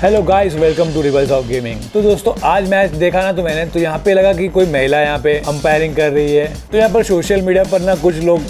Hello guys welcome to rivers of gaming तो दोस्तों, आज मैच देखा ना तो मैंने तो यहाँ पे लगा कि कोई महिला यहाँ पे अंपायरिंग कर रही है। तो यहाँ पर सोशल मीडिया पर ना कुछ लोग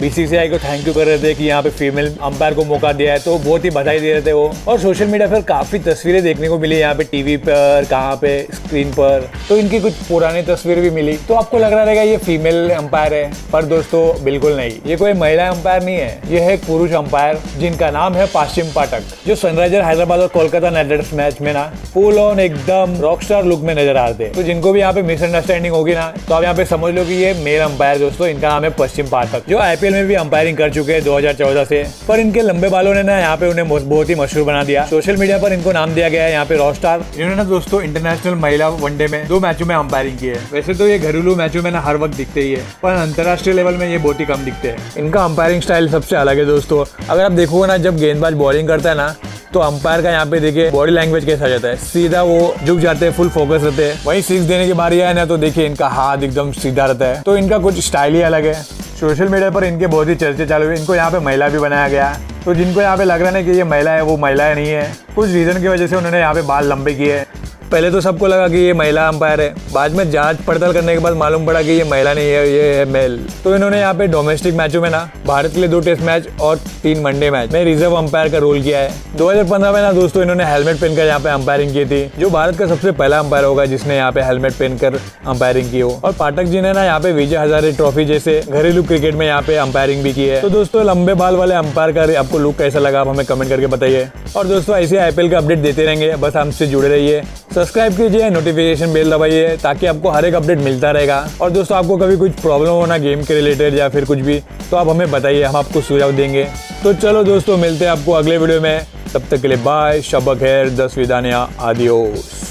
बीसीसीआई को थैंक यू कर रहे थे कि यहाँ पे फीमेल अंपायर को मौका दिया है तो बहुत ही बधाई दे रहे थे वो। और सोशल मीडिया पर काफ़ी तस्वीरें देखने को मिली यहाँ पे टीवी पर, कहाँ पे स्क्रीन पर। तो इनकी कुछ पुरानी तस्वीर भी मिली। तो आपको लग रहा रहेगा ये फीमेल अंपायर है। पर दोस्तों, बिल्कुल नहीं। ये कोई महिला अंपायर नहीं है। ये है पुरुष अंपायर जिनका नाम है पाश्चिम पाठक, जो सनराइजर हैदराबाद और कोलकाता नाइट मैच में ना फुल ऑन एकदम रॉकस्टार लुक में नज़र आ रहे थे। तो जिनको भी यहाँ पे मिसअंडरस्टैंडिंग होगी ना तो आप यहाँ पे समझ लो कि ये मेल अंपायर दोस्तों। इनका नाम है पश्चिम पाठक, जो आईपीएल में भी अंपायरिंग कर चुके हैं 2014 से। पर इनके लंबे बालों ने ना यहाँ पे उन्हें बहुत ही मशहूर बना दिया। सोशल मीडिया पर इनको नाम दिया गया है यहाँ पे रॉस्टार इन्होंने ना दोस्तों इंटरनेशनल महिला वनडे में दो मैचों में अंपायरिंग की है। वैसे तो ये घरेलू मैचों में ना हर वक्त दिखते ही है पर अंतर्राष्ट्रीय लेवल में ये बहुत ही कम दिखते हैं। इनका अंपायरिंग स्टाइल सबसे अलग है दोस्तों। अगर आप देखोगे ना जब गेंदबाज बॉलिंग करता है ना तो अंपायर का यहाँ पे देखिए बॉडी लैंग्वेज कैसा जाता है। सीधा वो झुक जाते हैं फुल फोकस रहते हैं। वही सिक्स देने की बारी है ना तो देखिए इनका हाथ एकदम सीधा रहता है। तो इनका कुछ स्टाइल ही अलग है। सोशल मीडिया पर इनके बहुत ही चर्चे चालू हुए। इनको यहाँ पे महिला भी बनाया गया। तो जिनको यहाँ पे लग रहा है कि ये महिला है, वो महिला नहीं है। कुछ रीजन की वजह से उन्होंने यहाँ पे बाल लंबे किए। पहले तो सबको लगा कि ये महिला अंपायर है। बाद में जाँच पड़ताल करने के बाद मालूम पड़ा कि ये महिला नहीं है, ये है मेल तो इन्होंने यहाँ पे डोमेस्टिक मैचों में ना, भारत के लिए दो टेस्ट मैच और तीन वनडे मैच में रिज़र्व अंपायर का रोल किया है। 2015 में ना दोस्तों इन्होंने हेलमेट पहनकर यहाँ पे अंपायरिंग की थी। जो भारत का सबसे पहला अंपायर होगा जिसने यहाँ पे हेलमेट पहनकर अंपायरिंग की हो। और पाठक जी ने ना यहाँ पे विजय हजारे ट्रॉफी जैसे घरेलू क्रिकेट में यहाँ पे अंपायरिंग भी की है। तो दोस्तों लंबे बाल वाले अंपायर का आपको लुक कैसा लगा आप हमें कमेंट करके बताइए। और दोस्तों ऐसे आईपीएल का अपडेट देते रहेंगे। बस हमसे जुड़े रहिए। सब्सक्राइब कीजिए नोटिफिकेशन बेल दबाइए ताकि आपको हर एक अपडेट मिलता रहेगा। और दोस्तों, आपको कभी कुछ प्रॉब्लम हो ना गेम के रिलेटेड या फिर कुछ भी तो आप हमें बताइए, हम आपको सुझाव देंगे। तो चलो दोस्तों, मिलते हैं आपको अगले वीडियो में। तब तक के लिए बाय शबक है, दस विदानिया आदियोस